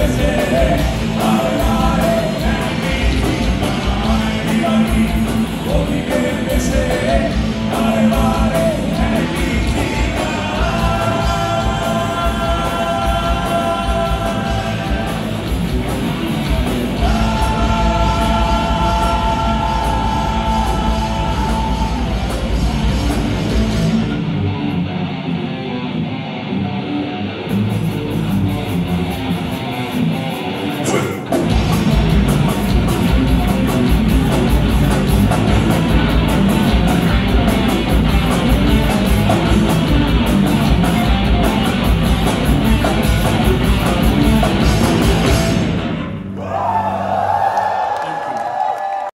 Amen.